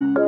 you